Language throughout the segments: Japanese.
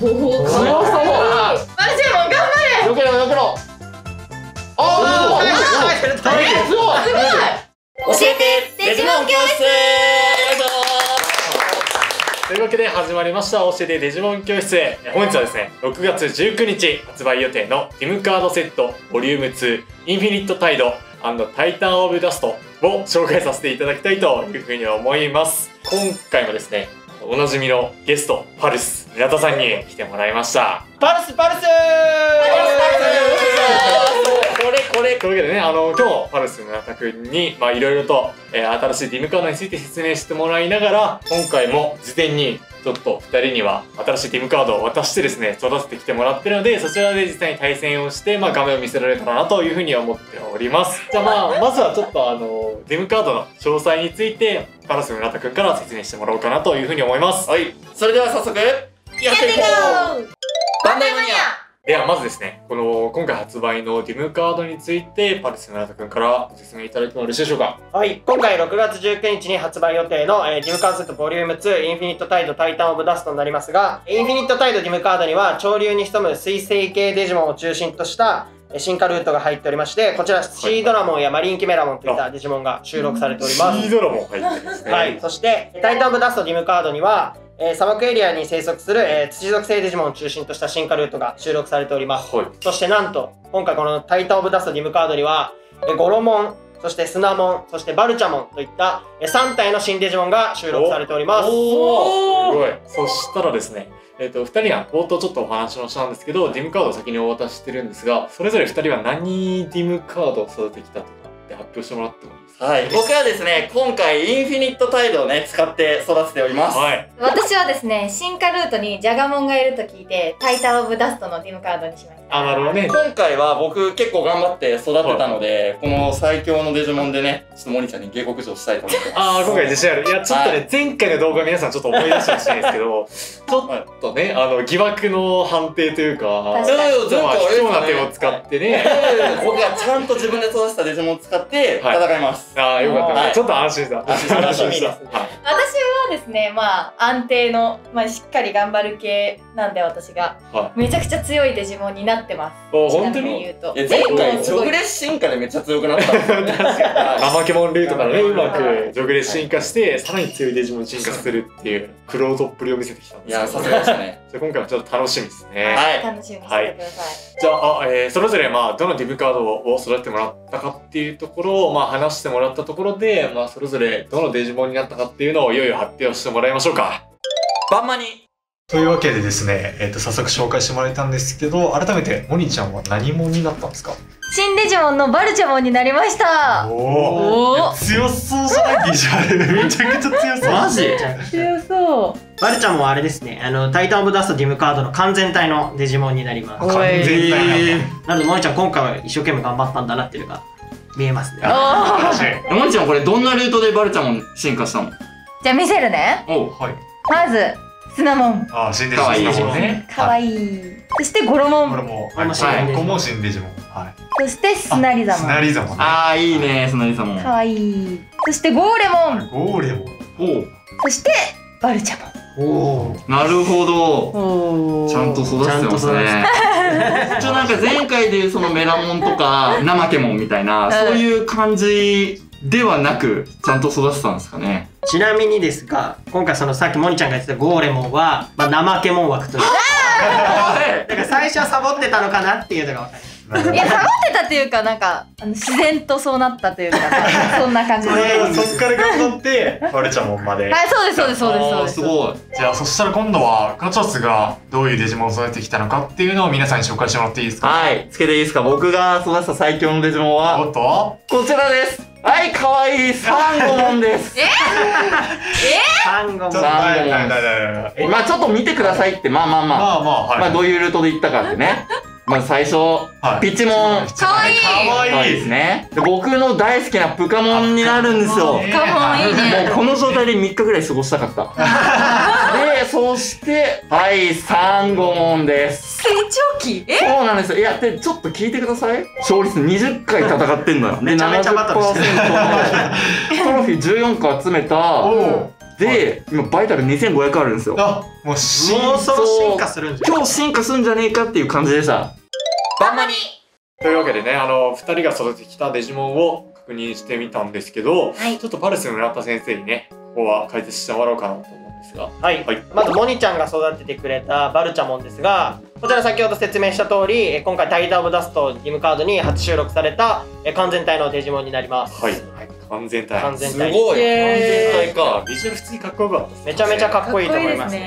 おお強そうマルチェモン頑張れよけろよけろあああーすごいすごい教えてデジモン教室。というわけで始まりました。教えてデジモン教室。本日はですね6月19日発売予定のティムカードセットボリューム2インフィニットタイドタイタンオブダストを紹介させていただきたいというふうに思います。今回もですねおなじみのゲストパルス村田さんに来てもらいました。パルスパルス!これこれというわけでねあの今日もパルス村田くんにまあいろいろと、えー新しいディムカードについて説明してもらいながら今回も事前にちょっと2人には新しいディムカードを渡してですね育ててきてもらってるのでそちらで実際に対戦をして、まあ、画面を見せられたらなというふうに思っております。じゃあまあまずはちょっとあのディムカードの詳細についてパルス村田くんから説明してもらおうかなというふうに思います。はい。それでは早速やっていこう。バンダイマニア。ではまずですねこの今回発売のディムカードについてパルス村田くんからご説明いただいてもよろしいでしょうか？はい、今回6月19日に発売予定の、えーディムカードセットボリューム2インフィニットタイドタイタンオブダストになりますがインフィニットタイドディムカードには潮流に潜む水星系デジモンを中心としたえー進化ルートが入っておりましてこちらシードラモンやマリンキメラモンといったデジモンが収録されております。シードラも入ってるんですね。はい、そしてタイタンオブダストディムカードには、えー砂漠エリアに生息する、えー土属性デジモンを中心とした進化ルートが収録されております。はい。そしてなんと今回このタイタンオブダストディムカードにはえーゴロモンそしてスナモンそしてバルチャモンといったえー3体の新デジモンが収録されております。すごい。そしたらですねえっ、と2人は冒頭ちょっとお話をしたんですけどディムカードを先にお渡ししてるんですがそれぞれ2人は何ディムカードを育ててきたとかって発表してもらってもはい。僕はですね今回インフィニットタイドをね使って育てております。はい。私はですね進化ルートにジャガモンがいると聞いてタイタンオブダストのディムカードにしました。あなるほどね。今回は僕結構頑張って育てたので、この最強のデジモンでねちょっとモニちゃんに下克上したいと思ってます。ああ今回自信ある。いやちょっとね、は前回の動画皆さんちょっと思い出してほしいんですけど ちょっとねあの疑惑の判定というか確かに。ちょっあ貴重な手を使ってね。僕はちゃんと自分で育てたデジモンを使って戦います、ああよかった、はい。ちょっと安心した。安心した。楽しみですね。はい。私はですね。まあ安定の、まあ、しっかり頑張る系なんで私が。はめちゃくちゃ強いデジモンになってます。本当に？に言うと。いや前も回ジョグレス進化でめっちゃ強くなった。んですよね怠け者ルートからねうまはくジョグレス進化してさらに強いデジモンに進化するっていうクロードっぷりを見せてきたんです。いやさすがでしたね。じゃあ今回もちょっと楽しみですね、はい。楽しみにしててください、じゃああ、えーそれぞれまあどのディブカードを育ててもらったかっていうところをまあ話してもらったところで、まあ、それぞれどのデジモンになったかっていうのをいよいよ発表してもらいましょうか。バンマニというわけでですね、えー、と早速紹介してもらえたんですけど改めてモニちゃんは何者になったんですか？新デジモンのバルチャモンになりました。おおお強そうじゃない？ビジュアルめちゃくちゃ強そう。マジ？強そう。バルチャモンはあれですね。あのタイタンオブダストディムカードの完全体のデジモンになります。完全体なんだ。なのでモニちゃん今回は一生懸命頑張ったんだなっていうのが見えますね。おー。楽しいーモニちゃんこれどんなルートでバルチャモン進化したの？じゃあ見せるね。おうはい。まずスナモン。あー新デジモン。ね。かわいい。そしてゴロモン。これも、これも新デジモンここも新デジモン。はい。そしてスナリザスモン。ナリザモンね。ああいいねそのリサモン。かわいい。そしてゴーレモン。ゴーレモン。おう。そしてバルチャモン。おおなるほど。おちゃんと育ててますちゃんと育てね。一応なんか前回でいうそのメラモンとか怠けモンみたいな、そういう感じではなく、ちゃんと育てたんですかね。ちなみにですが今回そのさっきモニちゃんが言ってたゴーレモンは、まあ、怠けモン枠という。だ から最初はサボってたのかなっていうのが分かるいやサボってたっていうかなんかあの自然とそうなったというか そんな感じそれですそっから頑張ってバルチャモンまで。はいそうですそうですそうです。そうですごい。じゃあそしたら今度はガチャスがどういうデジモンを育ててきたのかっていうのを皆さんに紹介してもらっていいですか？はい、つけていいですか？僕が育てた最強のデジモンおは、っとこちらです。はい、かわいいサンゴモンです。サンゴもちょっとはいはいはいまあちょっと見てくださいって、まあまあまあ。まあまあはい。まあどういうルートで行ったかってね。まず最初、はいピッチモン。かわいいかわいい可愛いですね。で僕の大好きなプカモンになるんですよ。ねカモンいいねもうこの状態で3日ぐらい過ごしたかった。で、そして、はい、サンゴモンです。成長期？え？そうなんですよ。いや、で、ちょっと聞いてください。勝率20回戦ってんのよ。で、めちゃめちゃバトルしてる70%トロフィー14個集めた、おで、今バイタル2500あるんですよ。あもうしもうそろ進化するんじゃん。今日進化するんじゃねえかっていう感じでさ。バンマニというわけでねあの2人が育ててきたデジモンを確認してみたんですけど、はい。ちょっとパルスの村田先生にねここは解説してもらおうかなと思うんですが。はい、はい。まずモニちゃんが育ててくれたバルチャモンですがこちら先ほど説明した通りえー今回タイター・オブ・ダストゲームカードに初収録されたえー完全体のデジモンになります。はい、完全体。完全体。い。完イエーイ。全体か。ビジュアル普通にかっこよかったですめちゃめちゃかっこいいと思います。は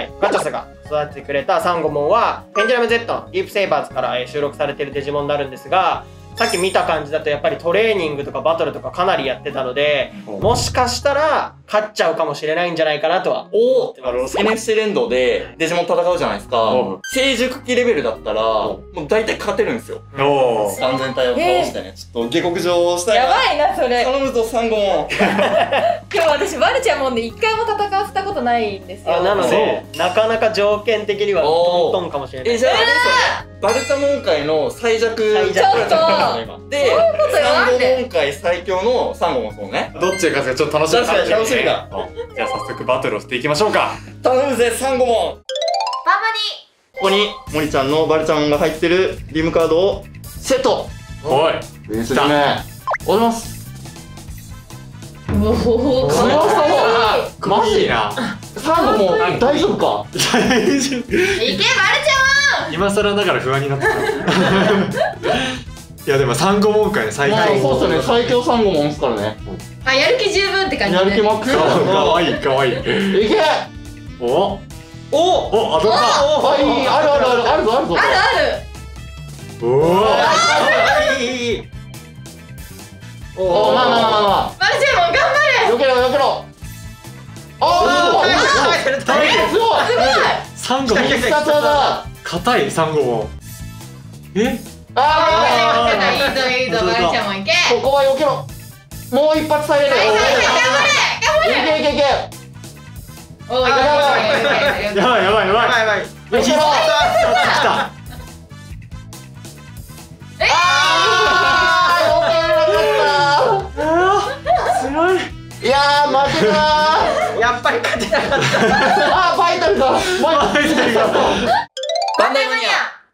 い、ガチャスが育ててくれたサンゴモンはペンジュラム Z のディープセイバーズからえー収録されているデジモンになるんですがさっき見た感じだとやっぱりトレーニングとかバトルとかかなりやってたのでもしかしたら勝っちゃうかもしれないんじゃないかなとは思ってます。なるほど NFC 連動でデジモン戦うじゃないですか。うん。成熟期レベルだったら、もう大体勝てるんですよ。おー。完全体を倒してね。ちょっと下克上したいな。やばいなそれ。頼むぞ、サンゴも。今日私バルちゃんもんで一回も戦わせたことないんですよ。あなのでなかなか条件的にはトントンかもしれない。え、じゃあ。バルタモン界の最弱最弱ちょっと今。で、サンゴモン界最強のサンゴもそうね。どっちが勝つかちょっと楽しみに。なってるね確かに楽しみだ。うんじゃあ早速バトルをしていきましょうか。頼むぜ、サンゴモン。バンマここに、森ちゃんのバルチャモンが入ってるリムカードをセット。おい。練習ですね。おはようございます。ニおおかわいか。マジいな。サンゴモン大丈夫か？いけバルちゃ今更ながら不安になってた。いやでもサンゴモン界の最まあ強そうっすよね、最強サンゴモンですからね。んあやる気十分って感じやる気マックスかわいいかわい。いいけ！お？お？おあどうか。はい、あるあるある、あるぞあるぞ。あるおおいいおまあまあまあまあるバルちゃんも頑張あ。よけろよけろ。ああ、すごい。れすごいサンゴモン必殺技。硬いサンゴモンえ？あいいぞいいぞバルちゃんもいけあ、ここはよけろ。もう一発入れる。はいはいはい頑張れいけいけいけ。おい頑張れやばいやばいやばいやばいやばいよけろ。来たああ、よけれなか強いった。いやー、負けたー。やっぱり勝てなかった あー、バイタルだ。もう一発。バンダイマニア。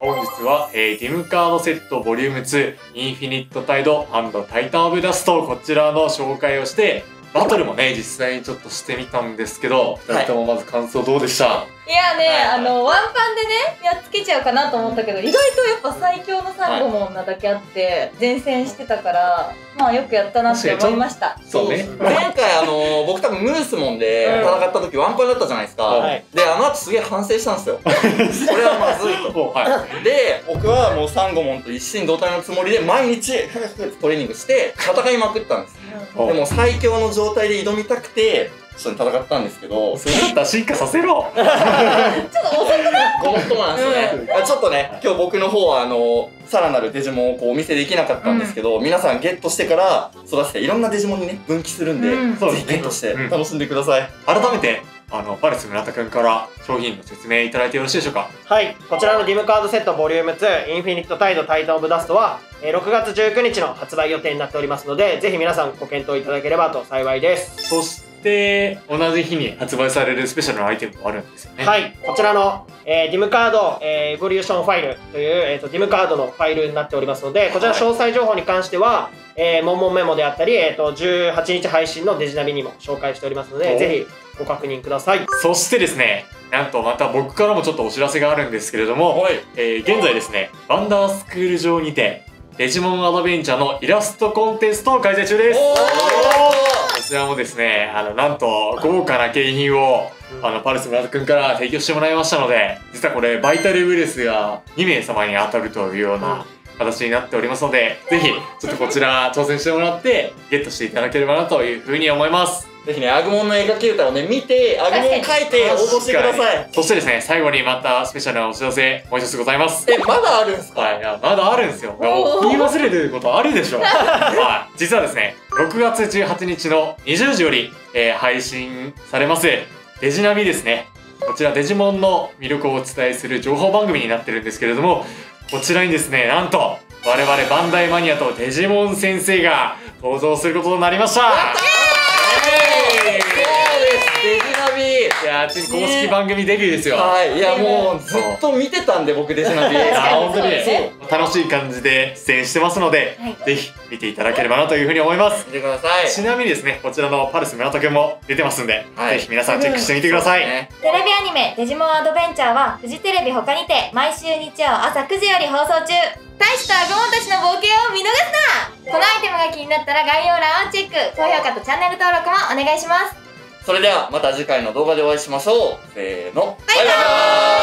本日は、えー、ディムカードセットボリューム2インフィニットタイドタイタンオブダストこちらの紹介をしてバトルもね実際にちょっとしてみたんですけど2人ともまず感想どうでした、いやね、あのワンパンでねやっつけちゃうかなと思ったけど意外とやっぱ最強のサンゴモンなだけあって前線してたからまあよくやったなって思いました。そうね。前回あのー、僕多分ムースモンで戦った時ワンパンだったじゃないですか、はい。であの後すげえ反省したんですよ。これはまずいと。おはい。で僕はもうサンゴモンと一心同体のつもりで毎日トレーニングして戦いまくったんです。おでも最強の状態で挑みたくて一緒に戦ったんですけど。それだったら進化させろ。ちょっと遅くない？ごもっともなんですよね、ちょっとね今日僕の方はあのさらなるデジモンをこうお見せできなかったんですけど、皆さんゲットしてから育てていろんなデジモンにね分岐するんで、うん。ぜひゲットしてうん。楽しんでください、改めてあのパレス村田くんから商品の説明いただいてよろしいでしょうか？はい、こちらのディムカードセットボリューム2インフィニットタイドタイタンオブダストは、えー6月19日の発売予定になっておりますのでぜひ皆さんご検討いただければと幸いです。そして同じ日に発売されるスペシャルなアイテムもあるんですよね。はい、こちらの、えーディムカード、えーエボリューションファイルという、えーとディムカードのファイルになっておりますのでこちら詳細情報に関しては、えー、モンモンメモであったり、えー、と18日配信のデジナビにも紹介しておりますのでおぜひご確認ください。そしてですねなんとまた僕からもちょっとお知らせがあるんですけれども、はい。えー現在ですねワンダースクール上にてデジモンアドベンチャーのイラストコンテストを開催中です。こちらもですねあのなんと豪華な景品をあのパルス村田くんから提供してもらいましたので実はこれバイタルウイルスが2名様に当たるというような形になっておりますのでぜひちょっとこちら挑戦してもらってゲットしていただければなというふうに思いますぜひねアグモンの描き歌をね見てアグモン書いて応募してください。そしてですね最後にまたスペシャルなお知らせもう一つございます。えまだあるんですか、はい、いやまだあるんですよ。言い忘れてることあるでしょ。はい、実はですね、6月18日の20時より、えー配信されます、デジナビですね。こちらデジモンの魅力をお伝えする情報番組になってるんですけれども、こちらにですね、なんと、我々バンダイマニアとデジモン先生が登場することになりましたイエーイそうですやーついに公式番組デビューですよ、はい。いやもうずっと見てたんで僕デジナビあー本当に。楽しい感じで出演してますので、はい。ぜひ見ていただければなというふうに思います。見てください。ちなみにですねこちらのパルス村田くんも出てますんで、はい。ぜひ皆さんチェックしてみてください、ね。テレビアニメ「デジモンアドベンチャー」はフジテレビ他にて毎週日曜朝9時より放送中。大したアグモンたちの冒険を見逃すな。このアイテムが気になったら概要欄をチェック。高評価とチャンネル登録もお願いしますそれではまた次回の動画でお会いしましょう。せーの。バイバイ。